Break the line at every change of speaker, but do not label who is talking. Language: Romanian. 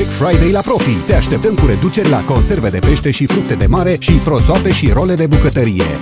Black Friday la Profi. Te așteptăm cu reduceri la conserve de pește și fructe de mare și prosoape și role de bucătărie.